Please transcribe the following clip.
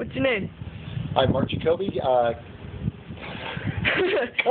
What's your name? I'm Mark Jacoby. Uh,